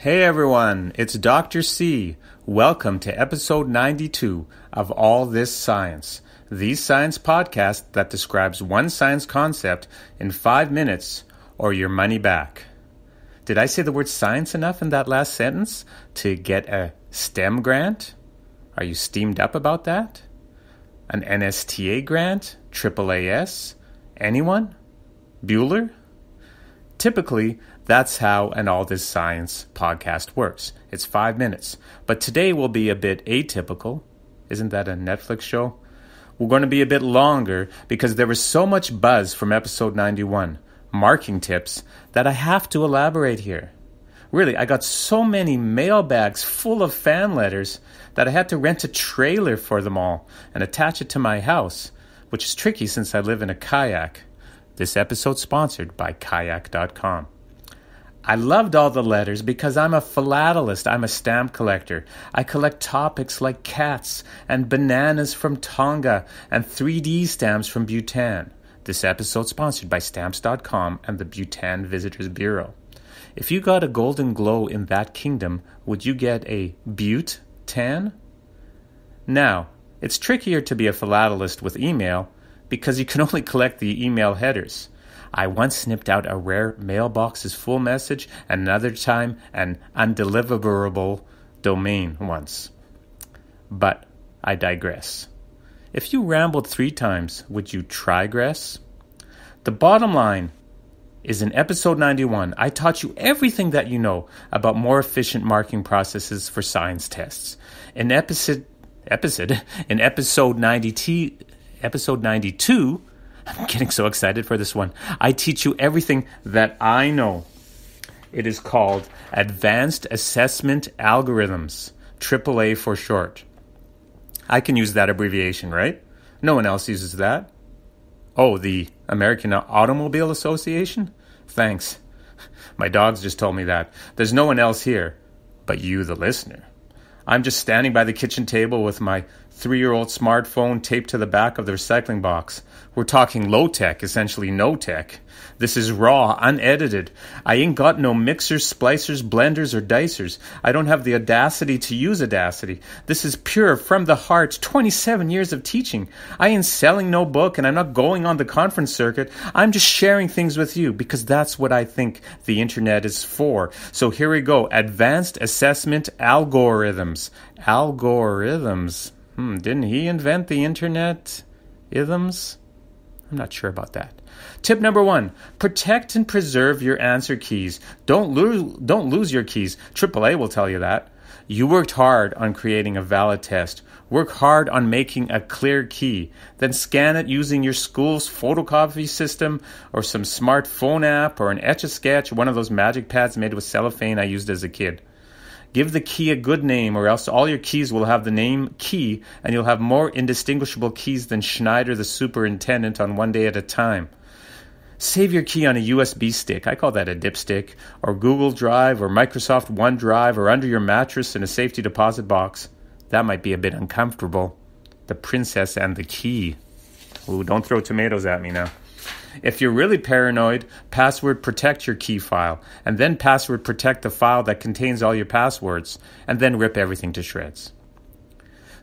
Hey everyone, it's Dr. C. Welcome to episode 92 of All This Science, the science podcast that describes one science concept in five minutes or your money back. Did I say the word science enough in that last sentence to get a STEM grant? Are you steamed up about that? An NSTA grant? AAAS? Anyone? Bueller? Typically, that's how an All This Science podcast works. It's five minutes. But today will be a bit atypical. Isn't that a Netflix show? We're going to be a bit longer because there was so much buzz from episode 91, marking tips, that I have to elaborate here. Really, I got so many mailbags full of fan letters that I had to rent a trailer for them all and attach it to my house, which is tricky since I live in a kayak. This episode sponsored by kayak.com. I loved all the letters because I'm a philatelist. I'm a stamp collector. I collect topics like cats and bananas from Tonga and 3D stamps from Bhutan. This episode sponsored by stamps.com and the Bhutan Visitors Bureau. If you got a golden glow in that kingdom, would you get a Butte tan? Now, it's trickier to be a philatelist with email because you can only collect the email headers. I once snipped out a rare mailbox's full message, and another time an undeliverable domain once. But I digress. If you rambled three times, would you trigress? The bottom line is in episode 91, I taught you everything that you know about more efficient marking processes for science tests. In episode episode in episode 90 episode 92, I'm getting so excited for this one. I teach you everything that I know. It is called Advanced Assessment Algorithms, AAA for short. I can use that abbreviation, right? No one else uses that. Oh, the American Automobile Association? Thanks. My dogs just told me that. There's no one else here but you, the listener. I'm just standing by the kitchen table with my three year old smartphone taped to the back of the recycling box. We're talking low tech, essentially no tech. This is raw, unedited. I ain't got no mixers, splicers, blenders, or dicers. I don't have the audacity to use Audacity. This is pure, from the heart, 27 years of teaching. I ain't selling no book and I'm not going on the conference circuit. I'm just sharing things with you because that's what I think the internet is for. So here we go Advanced Assessment Algorithms. Algorithms. Hmm, didn't he invent the internet? Isms? I'm not sure about that. Tip number one protect and preserve your answer keys. Don't lose, don't lose your keys. AAA will tell you that. You worked hard on creating a valid test. Work hard on making a clear key. Then scan it using your school's photocopy system or some smartphone app or an etch a sketch, one of those magic pads made with cellophane I used as a kid. Give the key a good name, or else all your keys will have the name key, and you'll have more indistinguishable keys than Schneider the superintendent on one day at a time. Save your key on a USB stick. I call that a dipstick, or Google Drive, or Microsoft OneDrive, or under your mattress in a safety deposit box. That might be a bit uncomfortable. The princess and the key. Ooh, don't throw tomatoes at me now. If you're really paranoid, password protect your key file, and then password protect the file that contains all your passwords, and then rip everything to shreds.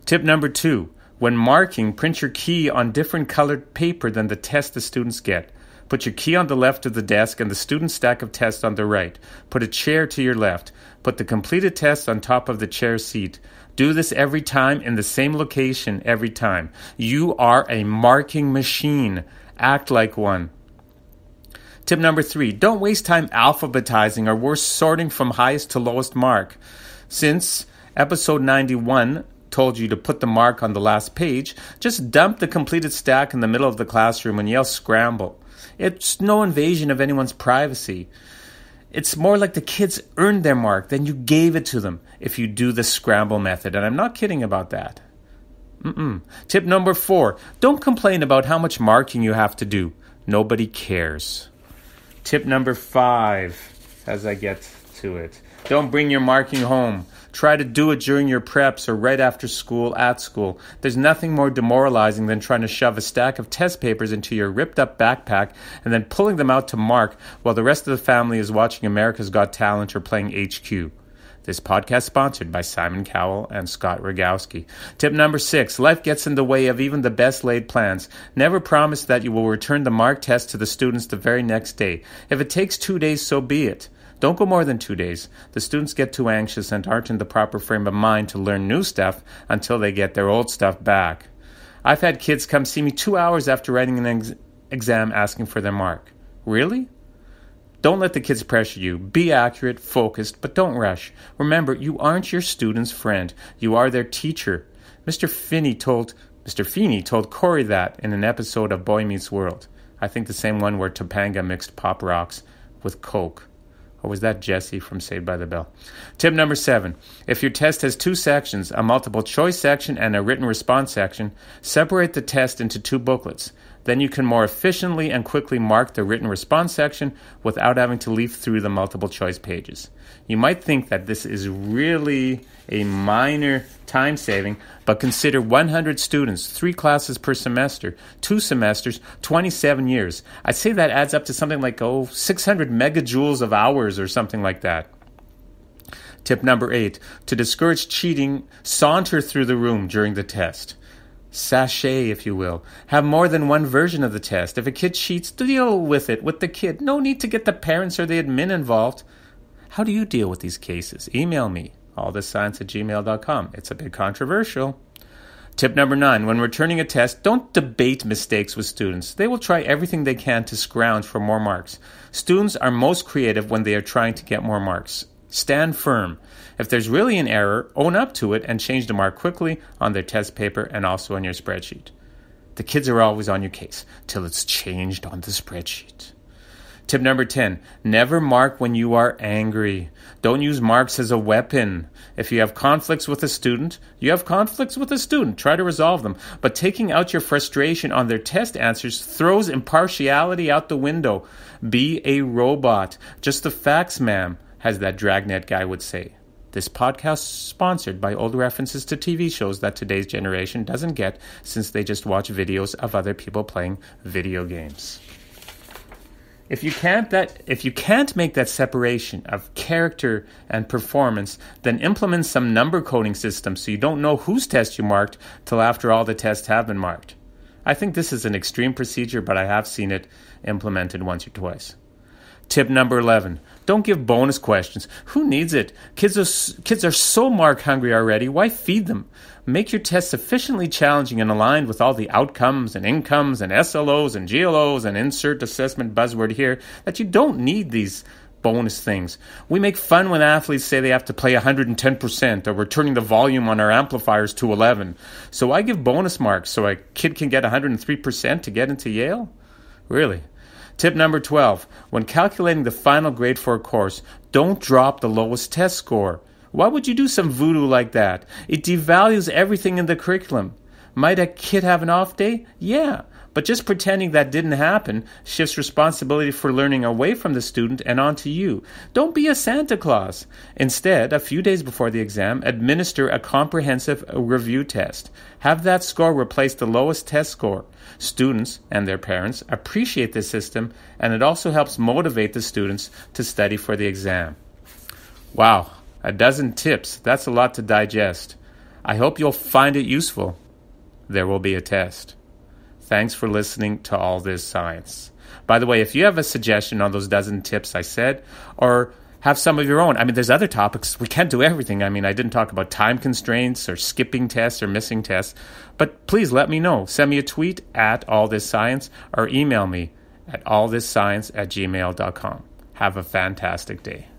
Tip number two when marking, print your key on different colored paper than the test the students get. Put your key on the left of the desk and the student stack of tests on the right. Put a chair to your left. Put the completed test on top of the chair seat. Do this every time in the same location every time. You are a marking machine. Act like one. Tip number three don't waste time alphabetizing or worse, sorting from highest to lowest mark. Since episode 91 told you to put the mark on the last page, just dump the completed stack in the middle of the classroom and yell scramble. It's no invasion of anyone's privacy. It's more like the kids earned their mark, than you gave it to them if you do the scramble method. And I'm not kidding about that. Mm-mm. Tip number four don't complain about how much marking you have to do. Nobody cares. Tip number five, as I get to it don't bring your marking home. Try to do it during your preps or right after school, at school. There's nothing more demoralizing than trying to shove a stack of test papers into your ripped up backpack and then pulling them out to mark while the rest of the family is watching America's Got Talent or playing HQ. This podcast sponsored by Simon Cowell and Scott Rogowski. Tip number six life gets in the way of even the best laid plans. Never promise that you will return the mark test to the students the very next day. If it takes two days, so be it. Don't go more than two days. The students get too anxious and aren't in the proper frame of mind to learn new stuff until they get their old stuff back. I've had kids come see me two hours after writing an ex- exam asking for their mark. Really? Don't let the kids pressure you. Be accurate, focused, but don't rush. Remember, you aren't your student's friend. You are their teacher. Mr. Finney told Mr. Feeney told Corey that in an episode of Boy Meets World. I think the same one where Topanga mixed pop rocks with Coke. Or was that Jesse from Saved by the Bell? Tip number seven. If your test has two sections, a multiple choice section and a written response section, separate the test into two booklets. Then you can more efficiently and quickly mark the written response section without having to leaf through the multiple choice pages. You might think that this is really a minor time saving, but consider 100 students, three classes per semester, two semesters, 27 years. I'd say that adds up to something like, oh, 600 megajoules of hours or something like that. Tip number eight to discourage cheating, saunter through the room during the test sashay, if you will. Have more than one version of the test. If a kid cheats, deal with it with the kid. No need to get the parents or the admin involved. How do you deal with these cases? Email me, allthisscience at gmail.com. It's a bit controversial. Tip number nine when returning a test, don't debate mistakes with students. They will try everything they can to scrounge for more marks. Students are most creative when they are trying to get more marks. Stand firm. If there's really an error, own up to it and change the mark quickly on their test paper and also on your spreadsheet. The kids are always on your case till it's changed on the spreadsheet. Tip number 10 never mark when you are angry. Don't use marks as a weapon. If you have conflicts with a student, you have conflicts with a student. Try to resolve them. But taking out your frustration on their test answers throws impartiality out the window. Be a robot. Just the facts, ma'am, as that dragnet guy would say. This podcast is sponsored by old references to TV shows that today's generation doesn't get since they just watch videos of other people playing video games. If you can't that if you can't make that separation of character and performance, then implement some number coding system so you don't know whose test you marked till after all the tests have been marked. I think this is an extreme procedure, but I have seen it implemented once or twice. Tip number 11. Don't give bonus questions. Who needs it? Kids are, kids are so mark hungry already. Why feed them? Make your test sufficiently challenging and aligned with all the outcomes and incomes and SLOs and GLOs and insert assessment buzzword here that you don't need these bonus things. We make fun when athletes say they have to play 110% or we're turning the volume on our amplifiers to 11. So I give bonus marks so a kid can get 103% to get into Yale? Really? Tip number 12 when calculating the final grade for a course, don't drop the lowest test score. Why would you do some voodoo like that? It devalues everything in the curriculum. Might a kid have an off day? Yeah. But just pretending that didn't happen shifts responsibility for learning away from the student and onto you. Don't be a Santa Claus. Instead, a few days before the exam, administer a comprehensive review test. Have that score replace the lowest test score. Students and their parents appreciate this system, and it also helps motivate the students to study for the exam. Wow, a dozen tips. That's a lot to digest. I hope you'll find it useful. There will be a test. Thanks for listening to All This Science. By the way, if you have a suggestion on those dozen tips I said, or have some of your own. I mean, there's other topics. We can't do everything. I mean, I didn't talk about time constraints or skipping tests or missing tests. But please let me know. Send me a tweet at all this science or email me at allthisscience at gmail.com. Have a fantastic day.